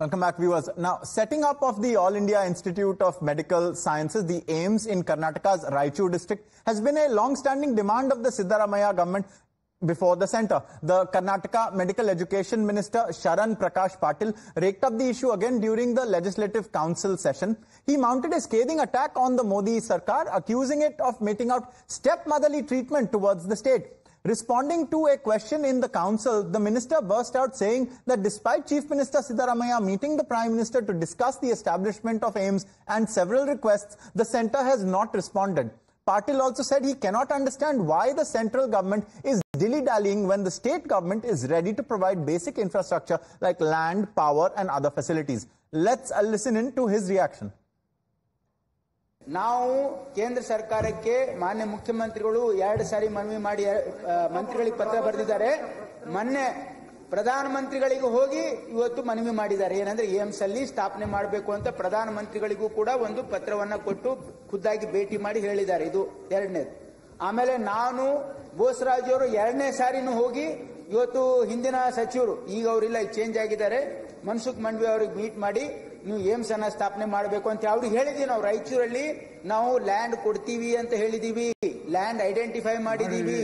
Welcome back, viewers. Now, setting up of the All India Institute of Medical Sciences, the AIIMS in Karnataka's Raichur district, has been a long-standing demand of the Siddaramaiah government before the centre. The Karnataka Medical Education Minister Sharan Prakash Patil raked up the issue again during the Legislative Council session. He mounted a scathing attack on the Modi Sarkar, accusing it of meting out stepmotherly treatment towards the state. Responding to a question in the council, the minister burst out saying that despite Chief Minister Siddaramaiah meeting the Prime Minister to discuss the establishment of AIIMS and several requests, the centre has not responded. Patil also said he cannot understand why the central government is dilly-dallying when the state government is ready to provide basic infrastructure like land, power and other facilities. Let's listen in to his reaction. ನಾವು ಕೇಂದ್ರ ಸರ್ಕಾರಕ್ಕೆ ಮಾನ್ಯ ಮುಖ್ಯಮಂತ್ರಿಗಳು ಎರಡು ಸಾರಿ ಮನವಿ ಮಾಡಿ ಮಂತ್ರಿಗಳಿಗೆ ಪತ್ರ ಬರೆದಿದ್ದಾರೆ. ಮೊನ್ನೆ ಪ್ರಧಾನ ಮಂತ್ರಿಗಳಿಗೂ ಹೋಗಿ ಇವತ್ತು ಮನವಿ ಮಾಡಿದ್ದಾರೆ. ಏನಂದ್ರೆ ಏಮ್ಸ್ ಅಲ್ಲಿ ಸ್ಥಾಪನೆ ಮಾಡಬೇಕು ಅಂತ ಪ್ರಧಾನ ಮಂತ್ರಿಗಳಿಗೂ ಕೂಡ ಒಂದು ಪತ್ರವನ್ನ ಕೊಟ್ಟು ಖುದ್ದಾಗಿ ಭೇಟಿ ಮಾಡಿ ಹೇಳಿದ್ದಾರೆ. ಇದು ಎರಡನೇದು. ಆಮೇಲೆ ನಾನು ಬೋಸರಾಜ್ ಅವರು ಎರಡನೇ ಸಾರಿನೂ ಹೋಗಿ ಇವತ್ತು ಹಿಂದಿನ ಸಚಿವರು, ಈಗ ಅವರಿಲ್ಲ ಚೇಂಜ್ ಆಗಿದ್ದಾರೆ. ಮನ್ಸುಖ್ ಮಂಡ್ವಿ ಅವ್ರಿಗೆ ಮೀಟ್ ಮಾಡಿ ನೀವು ಏಮ್ಸ್ ಅನ್ನ ಸ್ಥಾಪನೆ ಮಾಡಬೇಕು ಅಂತ ಅವ್ರಿಗೆ ಹೇಳಿದೀವಿ. ನಾವು ರಾಯಚೂರಲ್ಲಿ ನಾವು ಲ್ಯಾಂಡ್ ಕೊಡ್ತೀವಿ ಅಂತ ಹೇಳಿದೀವಿ. ಲ್ಯಾಂಡ್ ಐಡೆಂಟಿಫೈ ಮಾಡಿದೀವಿ.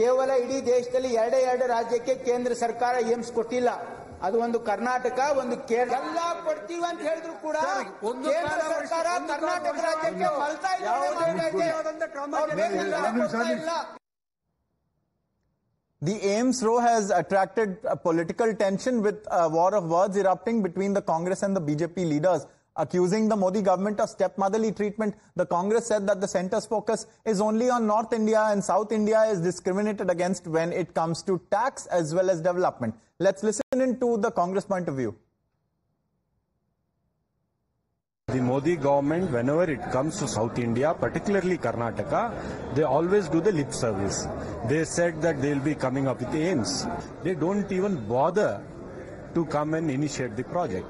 ಕೇವಲ ಇಡೀ ದೇಶದಲ್ಲಿ ಎರಡೇ ಎರಡು ರಾಜ್ಯಕ್ಕೆ ಕೇಂದ್ರ ಸರ್ಕಾರ ಏಮ್ಸ್ ಕೊಟ್ಟಿಲ್ಲ. ಅದು ಒಂದು ಕರ್ನಾಟಕ ಒಂದು ಕೇರಳ. ಎಲ್ಲ ಕೊಡ್ತೀವಿ ಅಂತ ಹೇಳಿದ್ರು ಕೂಡ ಕೇಂದ್ರ ಸರ್ಕಾರ ಕರ್ನಾಟಕ ರಾಜ್ಯಕ್ಕೆ The AIIMS row has attracted political tension with a war of words erupting between the Congress and the BJP leaders. Accusing the Modi government of stepmotherly treatment, the Congress said that the centre's focus is only on North India and South India is discriminated against when it comes to tax as well as development. Let's listen in to the Congress point of view. The Modi government, whenever it comes to South India, particularly Karnataka, they always do the lip service. They said that they'll be coming up with AIIMS. They don't even bother to come and initiate the project.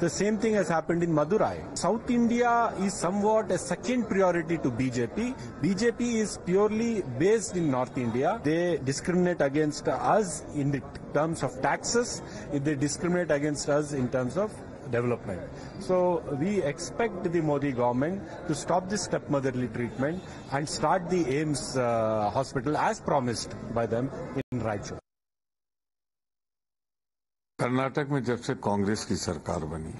The same thing has happened in Madurai. South India is somewhat a second priority to BJP. BJP is purely based in North India. They discriminate against us in terms of taxes. They discriminate against us in terms of development. So we expect the Modi government to stop this stepmotherly treatment and start the AIMS uh, hospital as promised by them in Raichur. Karnataka में जब से कांग्रेस की सरकार बनी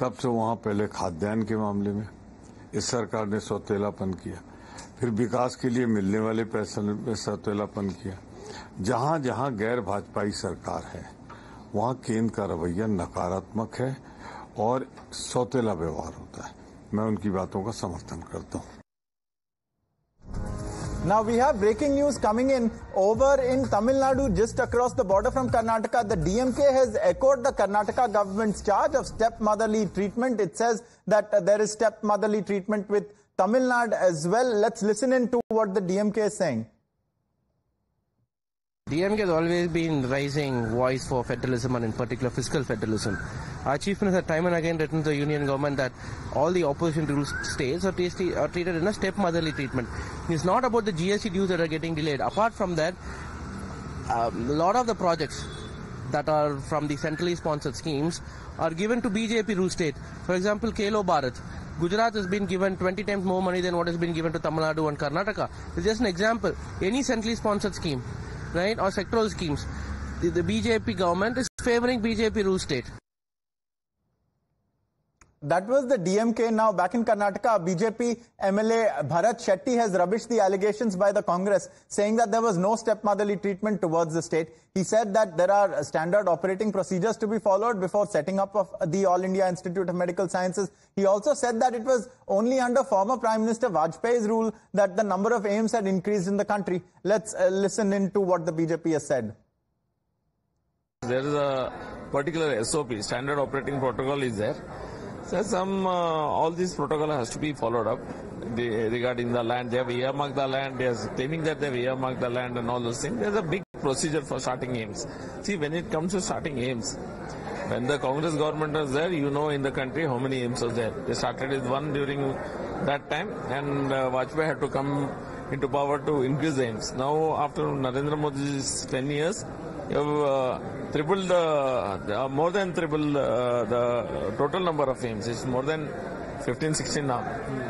तब से वहाँ पहले खाद्यान्न के मामले में इस सरकार ने सौतेलापन किया फिर विकास के लिए मिलने वाले पैसे में सौतेलापन किया जहाँ जहाँ गैर भाजपाई सरकार है वहाँ केंद्र का रवैया नकारात्मक है और सौतेला व्यवहार होता है मैं उनकी बातों का समर्थन करता हूँ Now we have breaking news coming in over in Tamil Nadu, just across the border from Karnataka. The DMK has echoed the Karnataka government's charge of stepmotherly treatment. It says that uh, there is stepmotherly treatment with Tamil Nadu as well. Let's listen in to what the DMK is saying. DMK has always been raising voice for federalism and in particular fiscal federalism. Our chief minister time and again written to the union government that all the opposition ruled states are, are treated in a stepmotherly treatment. It's not about the GST dues that are getting delayed. Apart from that, um, a lot of the projects that are from the centrally sponsored schemes are given to BJP rule state. For example, Khelo Bharat. Gujarat has been given 20 times more money than what has been given to Tamil Nadu and Karnataka. It's just an example. Any centrally sponsored scheme, right, or sectoral schemes, the, the BJP government is favoring BJP rule state. That was the DMK. Now back in Karnataka, BJP MLA Bharat Shetty has rubbished the allegations by the Congress, saying that there was no stepmotherly treatment towards the state. He said that there are standard operating procedures to be followed before setting up of the All India Institute of Medical Sciences. He also said that it was only under former Prime Minister Vajpayee's rule that the number of AIIMS had increased in the country. Let's uh, listen into what the BJP has said. There is a particular SOP, standard operating protocol is there. So some, uh, all these protocol has to be followed up regarding the land. They have earmarked the land, they are claiming that they have earmarked the land and all those things. There's a big procedure for starting AIIMS. See, when it comes to starting AIIMS, when the Congress government was there, you know in the country how many AIIMS was there. They started with one during that time and uh, Vajpayee had to come into power to increase AIIMS. Now after Narendra Modi's 10 years, You have uh, tripled, uh, the- more than triple uh, the total number of AIIMS. It's more than 15, 16 now,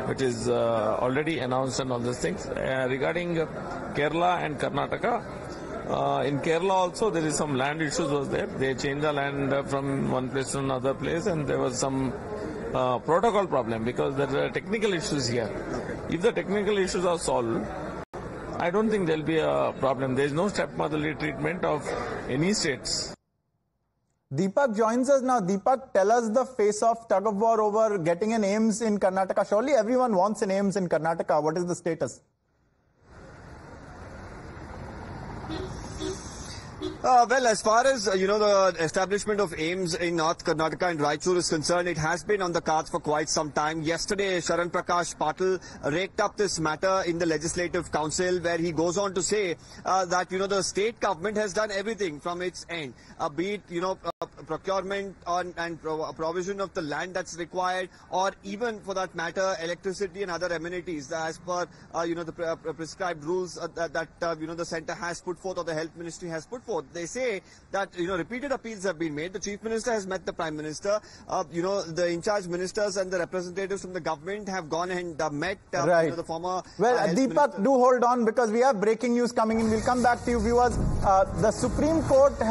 which is uh, already announced and all these things. Uh, regarding uh, Kerala and Karnataka, uh, in Kerala also there is some land issues was there. They changed the land uh, from one place to another place and there was some uh, protocol problem because there are technical issues here. If the technical issues are solved, I don't think there'll be a problem. There is no stepmotherly treatment of any states. Deepak joins us now. Deepak, tell us the face-off tug of war over getting an AIIMS in Karnataka. Surely everyone wants an AIIMS in Karnataka. What is the status? Uh, well, as far as, uh, you know, the establishment of AIIMS in North Karnataka and Raichur is concerned, it has been on the cards for quite some time. Yesterday, Sharan Prakash Patil raked up this matter in the Legislative Council where he goes on to say uh, that, you know, the state government has done everything from its end, uh, be it, you know, uh, procurement on, and pro- provision of the land that's required or even, for that matter, electricity and other amenities as per, uh, you know, the pre- uh, prescribed rules uh, that, that uh, you know, the centre has put forth or the health ministry has put forth. They say that, you know, repeated appeals have been made. The chief minister has met the prime minister. Uh, you know, the in charge ministers and the representatives from the government have gone and uh, met uh, you Right. know, the former Well, uh, Deepak, do hold on because we have breaking news coming in. We'll come back to you, viewers. Uh, the Supreme Court